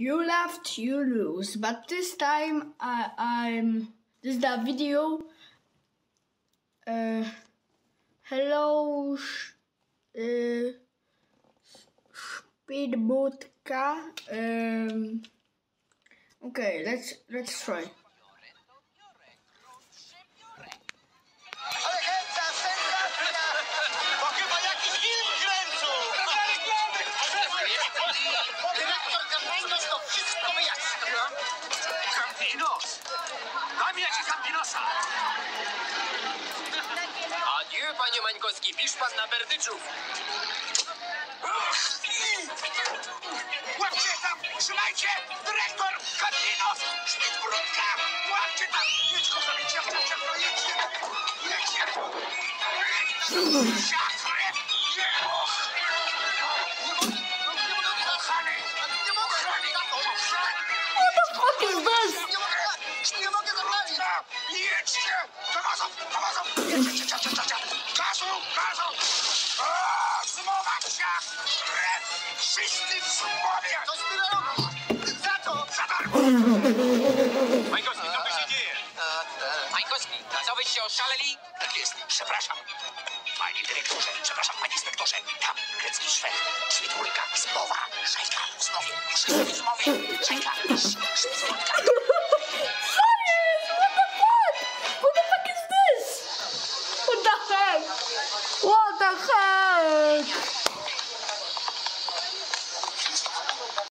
You left, you lose. But this time I, I'm. This is the video. Uh, hello, uh, Speedbootka. Um, okay, let's let's try. Ja ci Campinosa! Adieu, panie Mańkowski, pisz pan na berdyczów. Łapcie tam! Trzymajcie! Dyrektor! Campinos! Szpitbrudka! Łapcie tam! Jedź go zabić, jak tam ciepło, jedźcie! Jedźcie! Jedźcie! Jedźcie! Do gazu! Jedźcie, cia, cia, cia, cia! Gazu! Gazu! O, Zmowa się! Wszyscy w zmowie! To tyle Za to! Za darmo! Mańkowski, co tu się dzieje? Mańkowski, co wyście oszaleli? Tak jest, przepraszam. Panie dyrektorze, przepraszam, panie inspektorze. Tam grecki Szwed, Szwedulka, zmowa, szajka, w zmowie, wszyscy w zmowie, szajka, szwedulka. 我的恨。